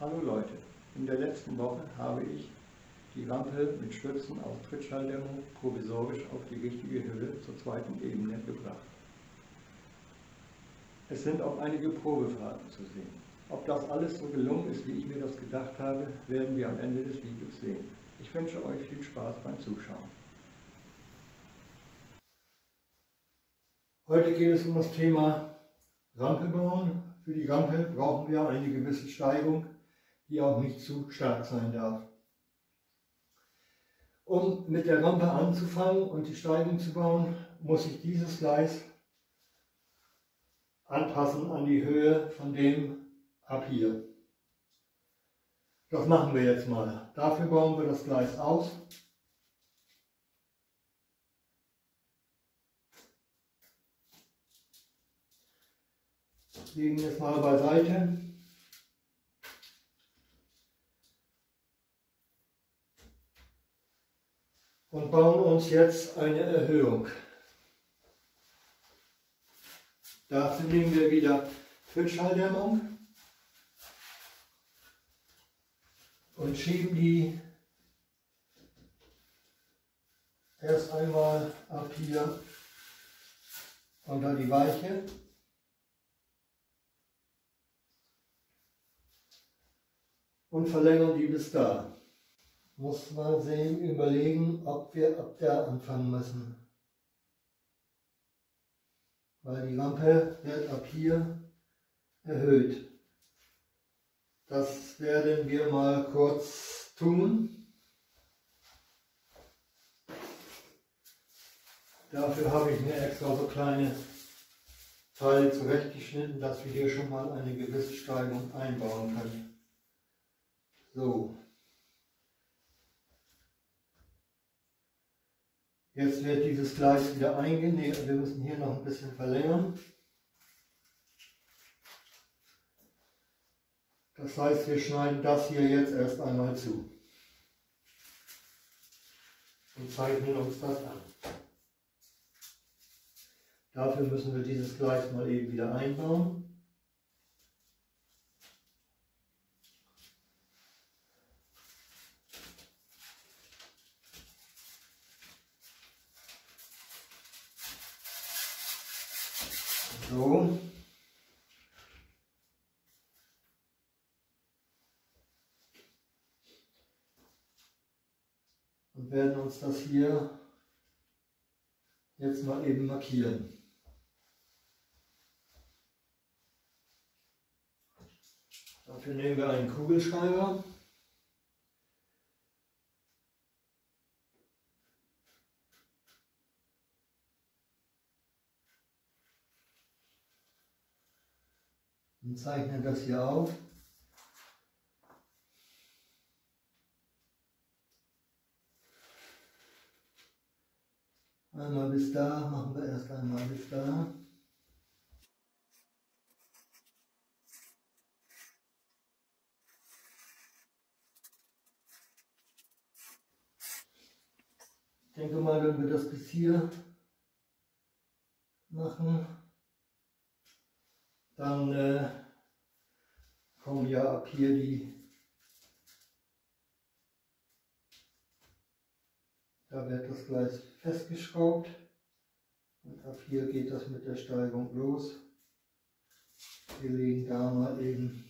Hallo Leute, in der letzten Woche habe ich die Rampe mit Stützen aus Trittschalldämmung provisorisch auf die richtige Höhe zur zweiten Ebene gebracht. Es sind auch einige Probefahrten zu sehen. Ob das alles so gelungen ist, wie ich mir das gedacht habe, werden wir am Ende des Videos sehen. Ich wünsche euch viel Spaß beim Zuschauen. Heute geht es um das Thema Rampe bauen. Für die Rampe brauchen wir eine gewisse Steigung die auch nicht zu stark sein darf. Um mit der Rampe anzufangen und die Steigung zu bauen, muss ich dieses Gleis anpassen an die Höhe von dem ab hier. Das machen wir jetzt mal. Dafür bauen wir das Gleis aus. Legen es mal beiseite. Und bauen uns jetzt eine Erhöhung. Dafür nehmen wir wieder Trittschalldämmung und schieben die erst einmal ab hier unter die Weiche. und verlängern die bis da muss man sehen, überlegen, ob wir ab der anfangen müssen. Weil die Lampe wird ab hier erhöht. Das werden wir mal kurz tun. Dafür habe ich mir extra so kleine Teile zurechtgeschnitten, dass wir hier schon mal eine gewisse Steigung einbauen können. So. Jetzt wird dieses Gleis wieder eingenäht. Wir müssen hier noch ein bisschen verlängern. Das heißt, wir schneiden das hier jetzt erst einmal zu und zeichnen uns das an. Dafür müssen wir dieses Gleis mal eben wieder einbauen. So. Und werden uns das hier jetzt mal eben markieren. Dafür nehmen wir einen Kugelschreiber. Und zeichne das hier auf. Einmal bis da, machen wir erst einmal bis da. Ich denke mal, wenn wir das bis hier machen, dann äh, kommen ja ab hier die, da wird das Gleis festgeschraubt und ab hier geht das mit der Steigung los. Wir legen da mal eben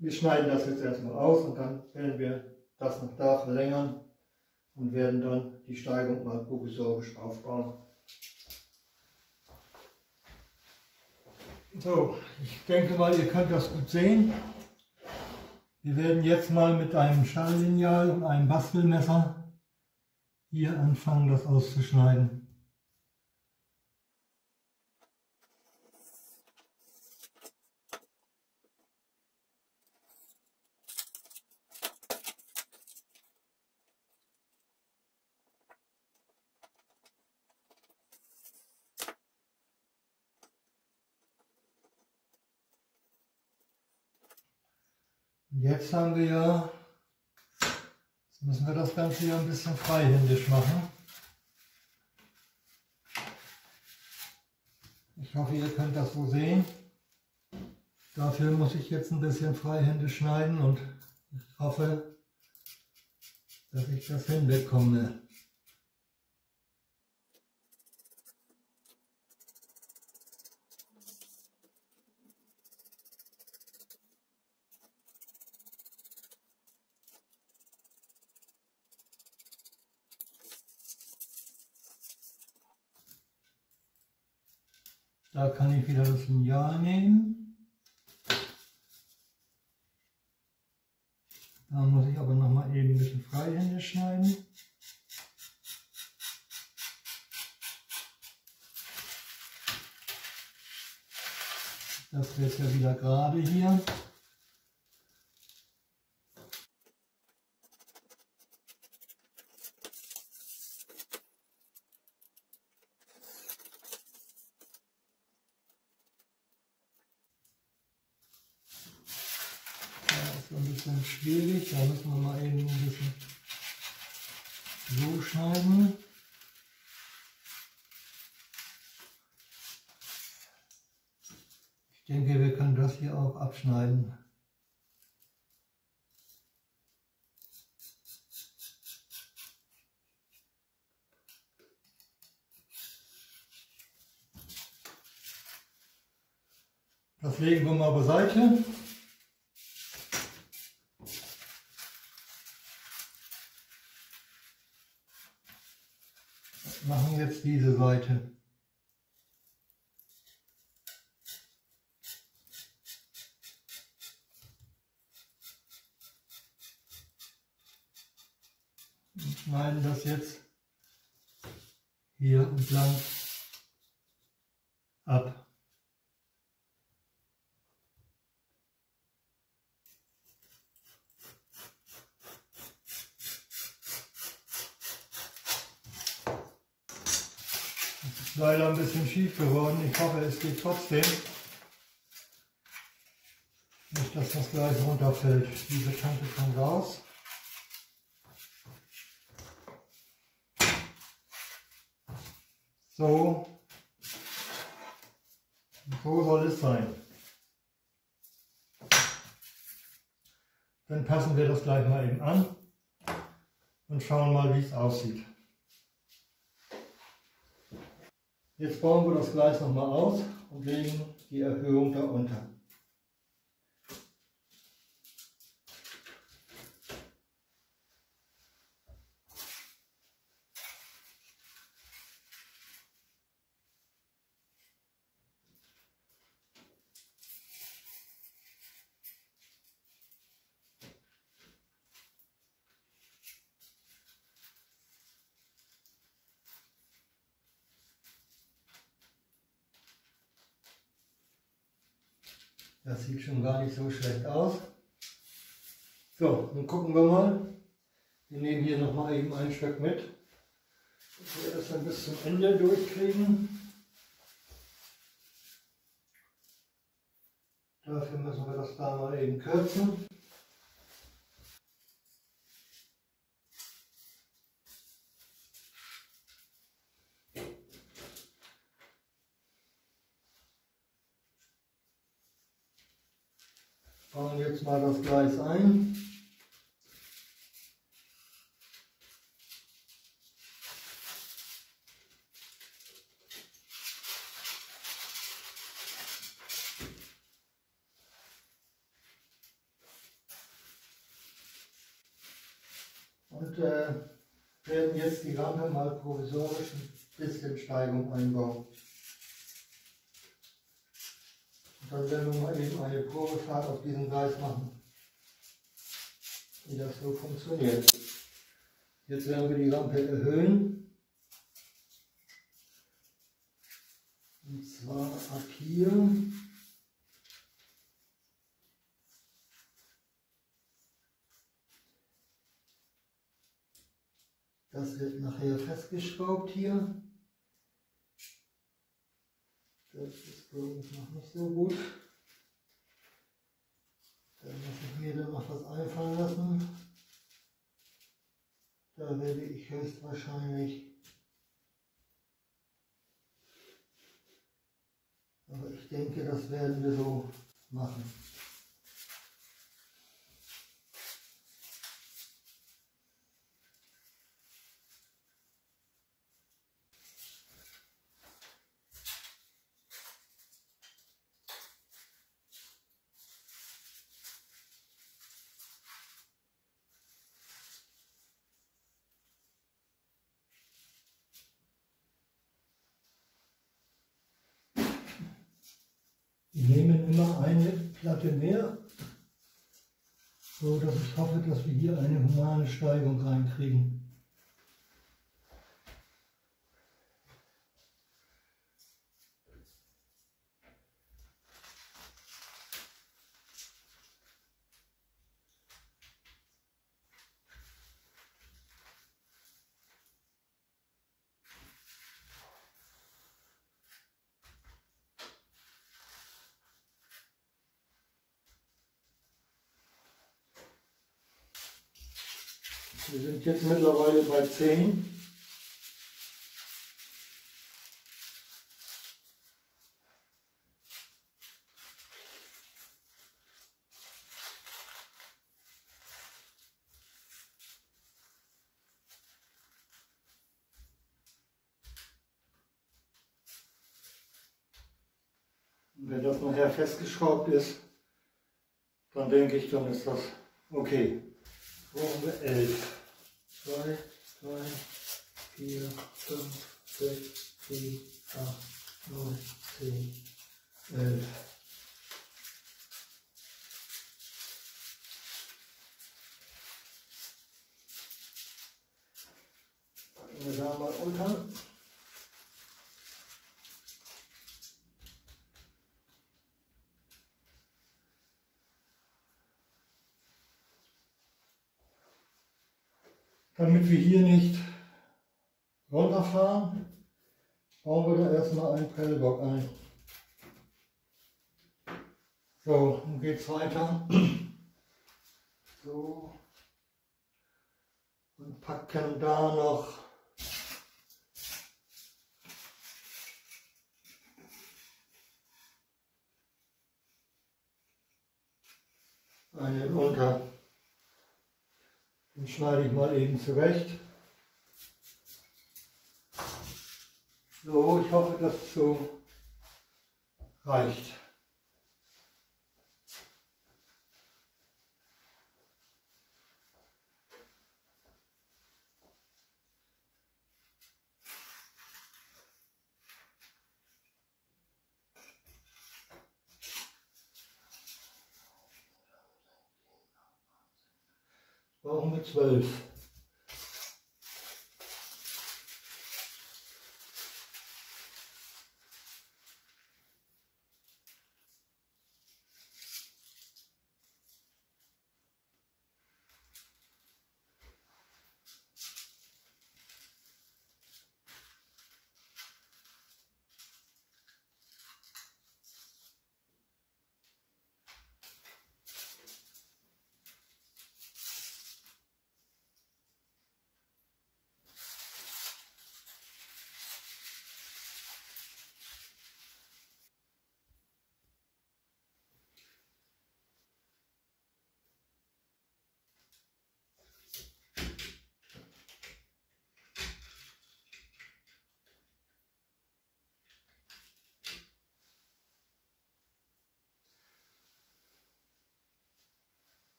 Wir schneiden das jetzt erstmal aus und dann werden wir das noch da verlängern und werden dann die Steigung mal provisorisch aufbauen. So, ich denke mal, ihr könnt das gut sehen. Wir werden jetzt mal mit einem Stahllineal und einem Bastelmesser hier anfangen, das auszuschneiden. Jetzt haben wir ja, jetzt müssen wir das Ganze ja ein bisschen freihändisch machen. Ich hoffe, ihr könnt das so sehen. Dafür muss ich jetzt ein bisschen freihändisch schneiden und ich hoffe, dass ich das hinbekomme. Da kann ich wieder das Lineal nehmen. Da muss ich aber noch mal eben ein bisschen freihändig schneiden. Das wird ja wieder gerade hier. Bisschen schwierig. Da müssen wir mal eben ein bisschen so schneiden. Ich denke, wir können das hier auch abschneiden. Das legen wir mal beiseite. machen jetzt diese Seite. Und schneiden das jetzt hier entlang ab. Leider ein bisschen schief geworden. Ich hoffe, es geht trotzdem. Nicht, dass das gleich runterfällt. Diese Kante kommt raus. So. So soll es sein. Dann passen wir das gleich mal eben an und schauen mal, wie es aussieht. Jetzt bauen wir das Gleis nochmal aus und legen die Erhöhung darunter. Das sieht schon gar nicht so schlecht aus. So, nun gucken wir mal. Wir nehmen hier nochmal eben ein Stück mit. Dass wir das dann bis zum Ende durchkriegen. Dafür müssen wir das da mal eben kürzen. Bauen jetzt mal das Gleis ein. Und äh, werden jetzt die Rampe mal provisorisch ein bisschen Steigung einbauen. Dann werden wir mal eben eine Probefahrt auf diesem Gleis machen, wie das so funktioniert. Jetzt werden wir die Rampe erhöhen. Und zwar ab hier. Das wird nachher festgeschraubt hier. Das ist glaube ich noch nicht so gut. Da muss ich mir dann noch was einfallen lassen. Da werde ich höchstwahrscheinlich, aber ich denke, das werden wir so machen. Nehmen immer eine Platte mehr, so dass ich hoffe, dass wir hier eine humane Steigung reinkriegen. Wir sind jetzt mittlerweile bei 10. wenn das nachher festgeschraubt ist, dann denke ich, dann ist das okay. Wir 11. 2, 3, 4, 5, 6, 7, 8, 9, 10, 11. Packen wir da mal unter. Damit wir hier nicht runterfahren, bauen wir da erstmal einen Prellbock ein. So, nun geht es weiter. So. Und packen da noch einen unter. Den schneide ich mal eben zurecht. So, ich hoffe, dass so reicht. Volgende 12.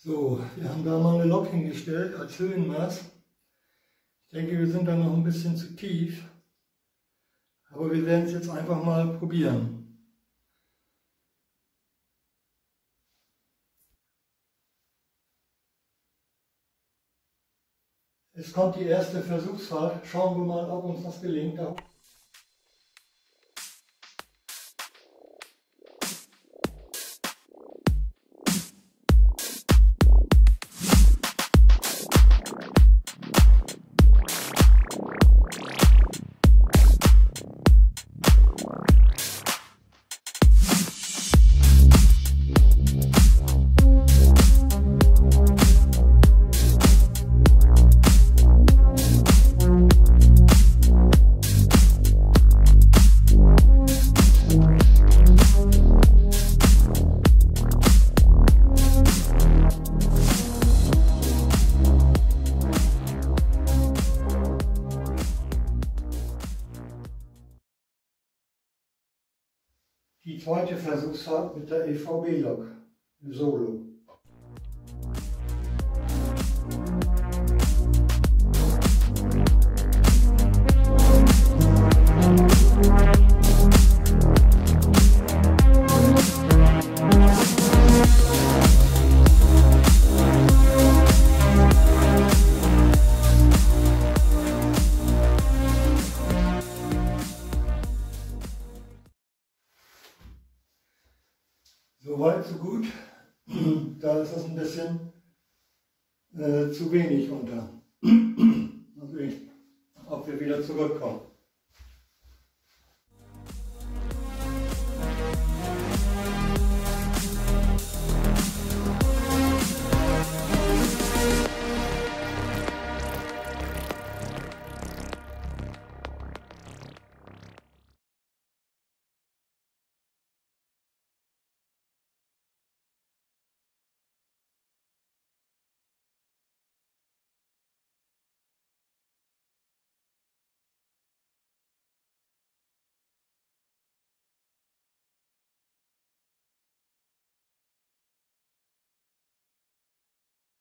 So, wir haben da mal eine Lok hingestellt als Höhenmaß. Ich denke, wir sind da noch ein bisschen zu tief. Aber wir werden es jetzt einfach mal probieren. Es kommt die erste Versuchsfahrt. Schauen wir mal, ob uns das gelingt. Versuchsfahrt mit der EVB-Lok, Solo. Äh, zu wenig unter. Also ich, ob wir wieder zurückkommen.